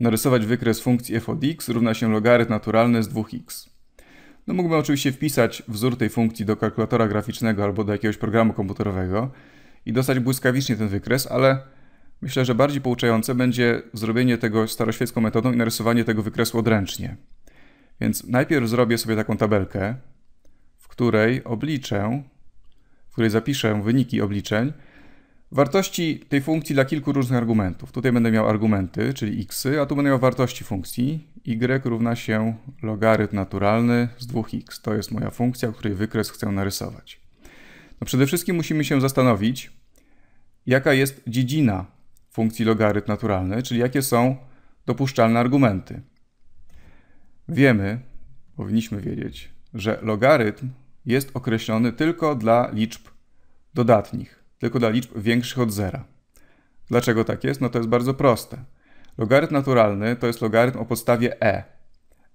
narysować wykres funkcji f od x równa się logarytm naturalny z 2x. No mógłbym oczywiście wpisać wzór tej funkcji do kalkulatora graficznego albo do jakiegoś programu komputerowego i dostać błyskawicznie ten wykres, ale myślę, że bardziej pouczające będzie zrobienie tego staroświecką metodą i narysowanie tego wykresu odręcznie. Więc najpierw zrobię sobie taką tabelkę, w której obliczę, w której zapiszę wyniki obliczeń, wartości tej funkcji dla kilku różnych argumentów. Tutaj będę miał argumenty, czyli x, a tu będę miał wartości funkcji. y równa się logarytm naturalny z 2x. To jest moja funkcja, której wykres chcę narysować. No przede wszystkim musimy się zastanowić, jaka jest dziedzina funkcji logarytm naturalny, czyli jakie są dopuszczalne argumenty. Wiemy, powinniśmy wiedzieć, że logarytm jest określony tylko dla liczb dodatnich tylko dla liczb większych od zera. Dlaczego tak jest? No to jest bardzo proste. Logarytm naturalny to jest logarytm o podstawie e.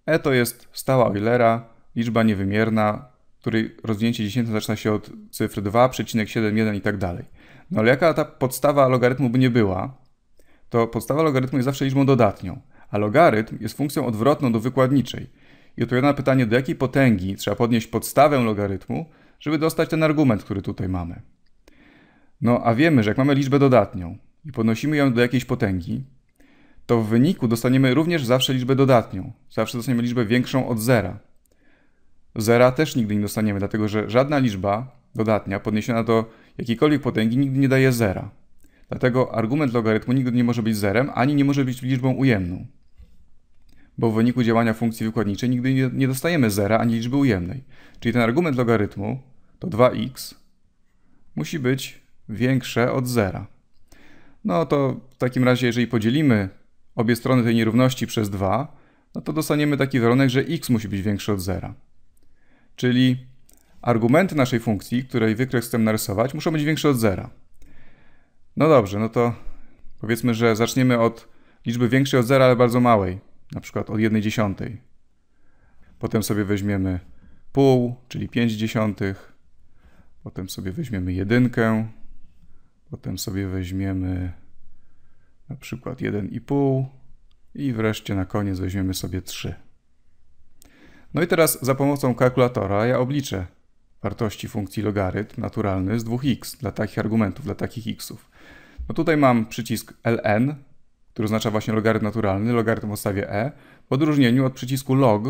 e to jest stała Eulera, liczba niewymierna, której rozwinięcie dziesiętne zaczyna się od cyfry 2,71 i tak dalej. No ale jaka ta podstawa logarytmu by nie była, to podstawa logarytmu jest zawsze liczbą dodatnią, a logarytm jest funkcją odwrotną do wykładniczej. I odpowiada na pytanie, do jakiej potęgi trzeba podnieść podstawę logarytmu, żeby dostać ten argument, który tutaj mamy. No a wiemy, że jak mamy liczbę dodatnią i podnosimy ją do jakiejś potęgi, to w wyniku dostaniemy również zawsze liczbę dodatnią. Zawsze dostaniemy liczbę większą od zera. Zera też nigdy nie dostaniemy, dlatego że żadna liczba dodatnia podniesiona do jakiejkolwiek potęgi nigdy nie daje zera. Dlatego argument logarytmu nigdy nie może być zerem, ani nie może być liczbą ujemną. Bo w wyniku działania funkcji wykładniczej nigdy nie, dostajemy zera ani liczby ujemnej. Czyli ten argument logarytmu to 2x musi być większe od zera. No to w takim razie, jeżeli podzielimy obie strony tej nierówności przez 2, no to dostaniemy taki warunek, że x musi być większy od zera. Czyli argumenty naszej funkcji, której wykres chcemy narysować, muszą być większe od zera. No dobrze, no to powiedzmy, że zaczniemy od liczby większej od zera, ale bardzo małej, na przykład od 1 dziesiątej. Potem sobie weźmiemy pół, czyli 5 dziesiątych. Potem sobie weźmiemy jedynkę, Potem sobie weźmiemy na przykład 1,5 i wreszcie na koniec weźmiemy sobie 3. No i teraz za pomocą kalkulatora ja obliczę wartości funkcji logarytm naturalny z 2x dla takich argumentów, dla takich xów. No tutaj mam przycisk ln, który oznacza właśnie logarytm naturalny, logarytm o podstawie e, w odróżnieniu od przycisku log,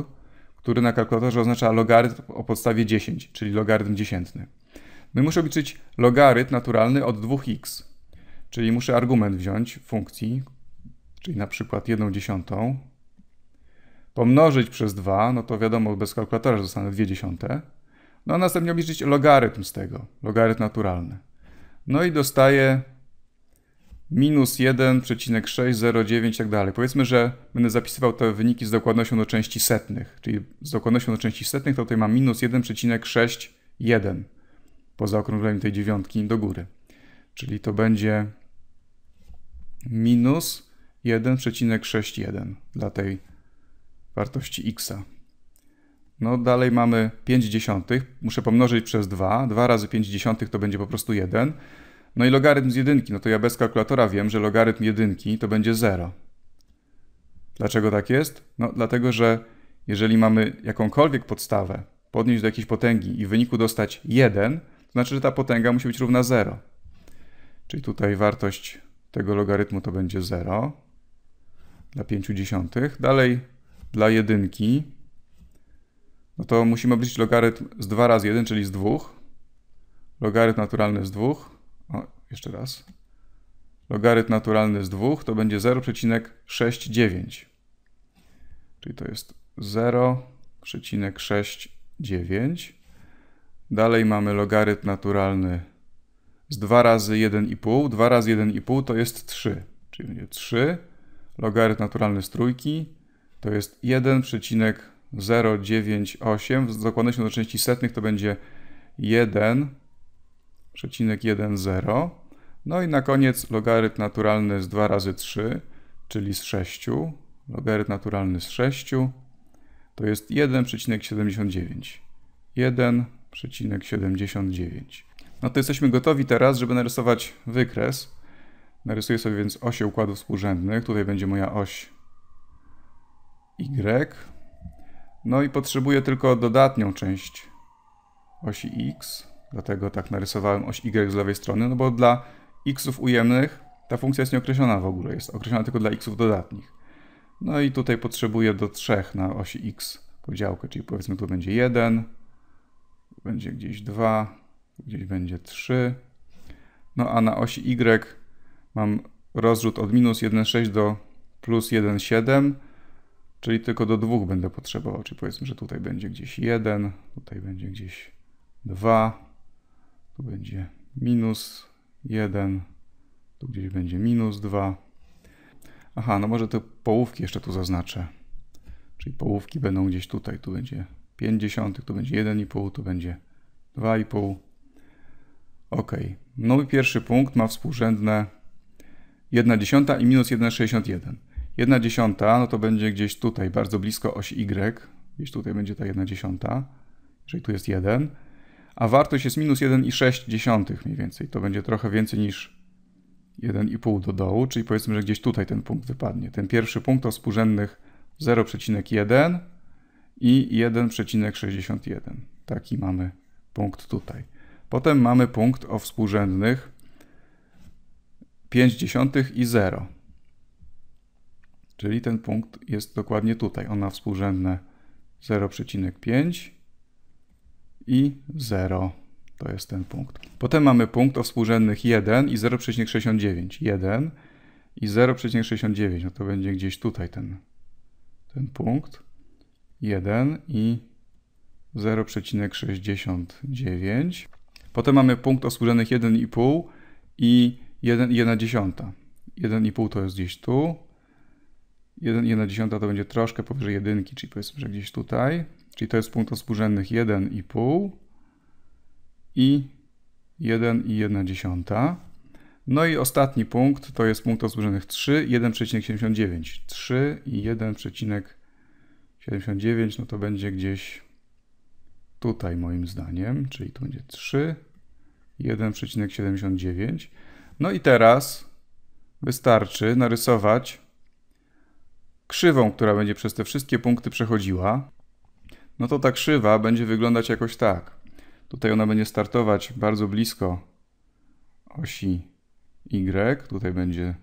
który na kalkulatorze oznacza logarytm o podstawie 10, czyli logarytm dziesiętny. My muszę obliczyć logarytm naturalny od 2x, czyli muszę argument wziąć funkcji, czyli na przykład 1 dziesiątą, pomnożyć przez 2, no to wiadomo, bez kalkulatora że dostanę 2 dziesiąte, no a następnie obliczyć logarytm z tego, logarytm naturalny. No i dostaję minus 1,609 i tak dalej. Powiedzmy, że będę zapisywał te wyniki z dokładnością do części setnych, czyli z dokładnością do części setnych to tutaj mam minus 1,61 po zaokrągleniu tej dziewiątki do góry. Czyli to będzie minus 1,61 dla tej wartości x. No dalej mamy 5 dziesiątych, muszę pomnożyć przez 2, 2 razy 5 dziesiątych to będzie po prostu 1. No i logarytm z jedynki, no to ja bez kalkulatora wiem, że logarytm jedynki to będzie 0. Dlaczego tak jest? No dlatego, że jeżeli mamy jakąkolwiek podstawę podnieść do jakiejś potęgi i w wyniku dostać 1, to znaczy, że ta potęga musi być równa 0. Czyli tutaj wartość tego logarytmu to będzie 0 dla 5 dziesiątych. Dalej dla jedynki, no to musimy obliczyć logarytm z 2 razy 1, czyli z 2. Logarytm naturalny z 2. O, jeszcze raz. Logarytm naturalny z 2 to będzie 0,69. Czyli to jest 0,69. Dalej mamy logarytm naturalny z 2 razy 1,5. 2 razy 1,5 to jest 3, czyli będzie 3. Logarytm naturalny z trójki to jest 1,098. Z dokładnością do części setnych to będzie 1,10. No i na koniec logarytm naturalny z 2 razy 3, czyli z 6. Logarytm naturalny z 6 to jest 1,79. 1 0,79. No to jesteśmy gotowi teraz, żeby narysować wykres. Narysuję sobie więc osie układów współrzędnych. Tutaj będzie moja oś y. No i potrzebuję tylko dodatnią część osi x, dlatego tak narysowałem oś y z lewej strony, no bo dla xów ujemnych ta funkcja jest nieokreślona w ogóle, jest określona tylko dla xów dodatnich. No i tutaj potrzebuję do 3 na osi x podziałkę, czyli powiedzmy tu będzie 1, tu będzie gdzieś 2, gdzieś będzie 3. No a na osi y mam rozrzut od minus 1,6 do plus 1,7, czyli tylko do 2 będę potrzebował, czyli powiedzmy, że tutaj będzie gdzieś 1, tutaj będzie gdzieś 2, tu będzie minus 1, tu gdzieś będzie minus 2. Aha, no może te połówki jeszcze tu zaznaczę. Czyli połówki będą gdzieś tutaj. Tu będzie 50, tu będzie 1,5, tu będzie 2,5. Ok. No i pierwszy punkt ma współrzędne 1 dziesiąta i minus 1,61. 1 dziesiąta, no to będzie gdzieś tutaj, bardzo blisko osi y. Gdzieś tutaj będzie ta 1 dziesiąta, jeżeli tu jest 1. A wartość jest minus 1,6 mniej więcej. To będzie trochę więcej niż 1,5 do dołu, czyli powiedzmy, że gdzieś tutaj ten punkt wypadnie. Ten pierwszy punkt o współrzędnych 0,1 i 1,61. Taki mamy punkt tutaj. Potem mamy punkt o współrzędnych 5 dziesiątych i 0. Czyli ten punkt jest dokładnie tutaj. On ma współrzędne 0,5 i 0. To jest ten punkt. Potem mamy punkt o współrzędnych 1 i 0,69. 1 i 0,69. No to będzie gdzieś tutaj ten, ten punkt. 1 i 0,69. Potem mamy punkt o współrzędnych 1,5 i 1,1. 1,5 to jest gdzieś tu. 1,1 to będzie troszkę powyżej jedynki, czyli powiedzmy, że gdzieś tutaj. Czyli to jest punkt o współrzędnych 1,5 i 1,1. No i ostatni punkt to jest punkt o współrzędnych 3, 1,79. 3 i 1,79 no to będzie gdzieś tutaj moim zdaniem, czyli to będzie 3, 1,79. No i teraz wystarczy narysować krzywą, która będzie przez te wszystkie punkty przechodziła. No to ta krzywa będzie wyglądać jakoś tak. Tutaj ona będzie startować bardzo blisko osi Y. Tutaj będzie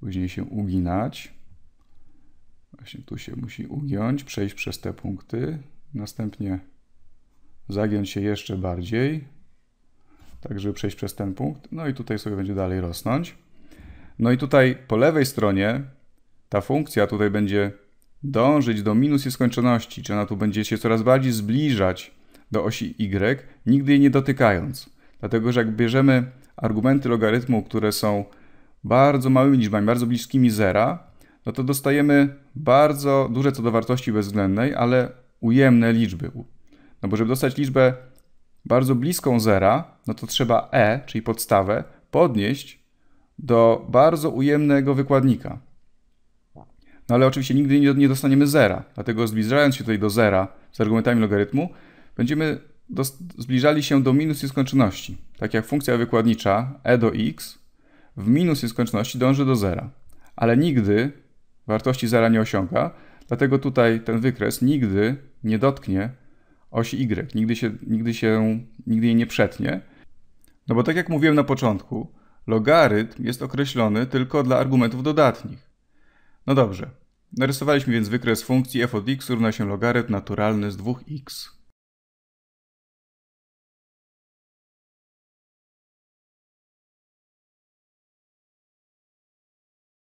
później się uginać. Właśnie tu się musi ugiąć, przejść przez te punkty. Następnie zagiąć się jeszcze bardziej, tak żeby przejść przez ten punkt. No i tutaj sobie będzie dalej rosnąć. No i tutaj po lewej stronie ta funkcja tutaj będzie dążyć do minus nieskończoności, czy ona tu będzie się coraz bardziej zbliżać do osi y, nigdy jej nie dotykając. Dlatego, że jak bierzemy argumenty logarytmu, które są bardzo małymi liczbami, bardzo bliskimi zera, no to dostajemy bardzo duże co do wartości bezwzględnej, ale ujemne liczby. No bo żeby dostać liczbę bardzo bliską zera, no to trzeba e, czyli podstawę, podnieść do bardzo ujemnego wykładnika. No ale oczywiście nigdy nie dostaniemy zera, dlatego zbliżając się tutaj do zera z argumentami logarytmu, będziemy zbliżali się do minus nieskończoności. Tak jak funkcja wykładnicza e do x w minus nieskończoności dąży do zera, ale nigdy wartości zera nie osiąga, dlatego tutaj ten wykres nigdy nie dotknie osi y, nigdy, się, nigdy, się, nigdy jej nie przetnie. No bo tak jak mówiłem na początku, logarytm jest określony tylko dla argumentów dodatnich. No dobrze, narysowaliśmy więc wykres funkcji f od x równa się logarytm naturalny z 2x.